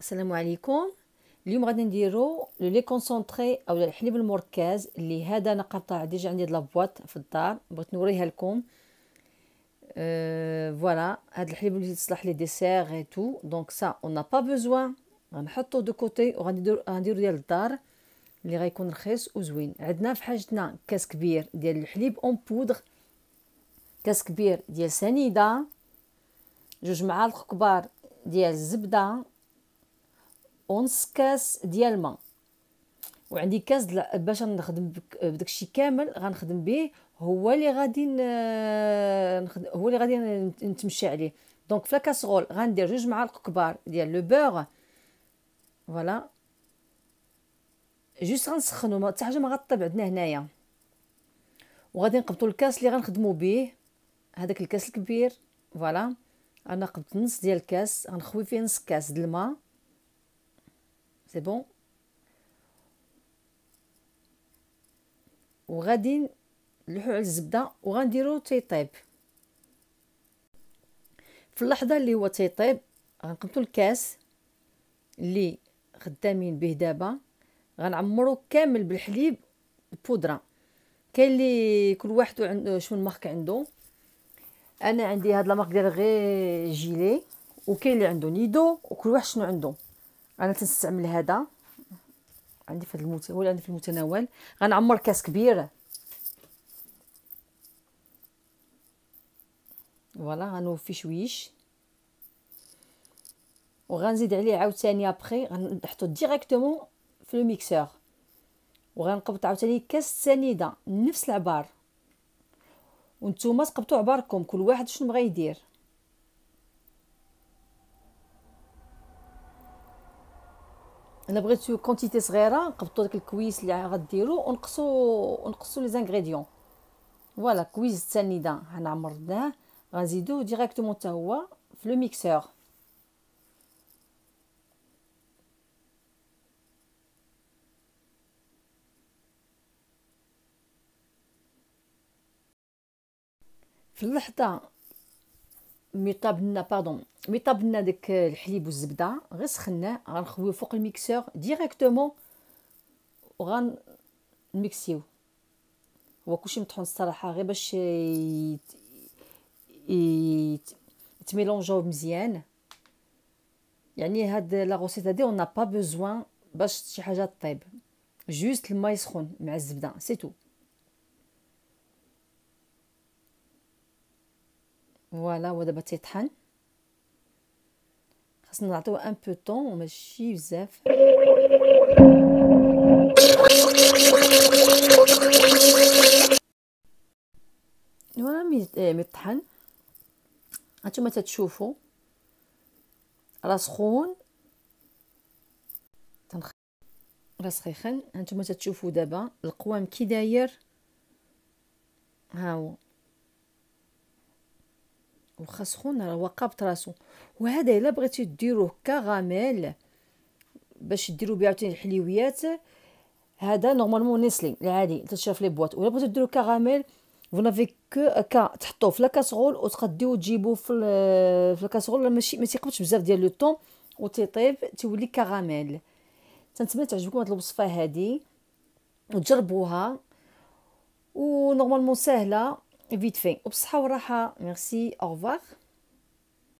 السلام عليكم. اليوم غادي نديرو le lait concentré أو الحليب المركز اللي هذا أنا قطع déjà عندي la boîte في الدار. بغيت نوريها لكم. أه voilà هذا الحليب اللي يصلح لي dessert et tout. donc ça on a pas besoin غنحطو de côté وغنديرو غنديرو ديال الدار اللي غيكون رخيص وزوين عندنا في حاجتنا كاس كبير ديال الحليب en poudre كاس كبير ديال سنيدة. جوج معالق كبار ديال الزبده ونص كاس ديال الماء وعندي كاس باش نخدم بداكشي كامل غنخدم به هو اللي غادي هو اللي غادي نتمشى عليه. donc في ال casserole غندير جوج معالق كبار ديال le beurre voilà juste غنسخنو حتى حاجة ما غطيب عندنا هنايا. وغادي نقبطو الكاس اللي غنخدمو به. هذاك الكاس الكبير. voilà أنا قبضت نص ديال الكاس. غنخوي فيه نص كاس د الماء c'est bon وغادي نلوحو على الزبدة وغنديرو تيطيب في اللحظة اللي هو تيطيب غنقبطو الكاس اللي خدامين به دابا غنعمرو كامل بالحليب بودره كاين اللي كل واحد عنده شنو ال marque عنده أنا عندي هاد ال marque ديال Régilait وكاين اللي عنده نيدو وكل واحد شنو عنده أنا تنستعمل هذا. عندي في المت... هو عندي في المتناول. غنعمر كاس كبير. voilà غنوفي شويش. وغنزيد عليه عاوتاني ابخي غنحطو directement في le mixeur وغنقبط عاوتاني كاس سنيدة نفس العبار. وانتوما تقبطوا عباركم كل واحد شنو بغا يدير. أنا بغيت quantité صغيره نقبطوا داك الكويس اللي غديروا ونقصوا ونقصوا les ingrédients voilà كويس السنيده حنا عمرناه. غنزيدوه directement حتى هو في le mixeur في اللحظة مي طابلنا pardon مي طابلنا داك الحليب والزبده غير سخناه غنخويو فوق ال mixeur directement وغنميكسيو هو كلشي مطحون الصراحه غير باش يت... يت... يتميلونجاو مزيان يعني هاد la recette هادي on a pas besoin باش شي حاجة طيب juste الماء يسخن مع الزبده c'est tout voilà هو دابا تيطحن خاصنا نعطيوه un bon temps ماشي بزاف. voilà مي طحن هانتوما تتشوفوا راه سخون. تنخ راه سخيخن. هانتوما تتشوفوا دابا. القوام كي داير؟ ها هو. واخا سخون راه قابط راسو. وهذا إلا بغيتي ديروه كراميل باش ديروا به عاوتاني الحلويات هذا normalement Nestlé العادي. تشرى في les boîtes. ولا بغيتو ديروا كراميل vous n'avez qu'à تحطوه في la casserole وتقديو تجيبوه في في la casserole ماشي ما تيقبطش بزاف ديال le temps وتيطيب تولي كراميل تنتمنى تعجبكم هاد الوصفة هادي. وتجربوها. و normalement ساهله vite fait. Au revoir. Merci, au revoir.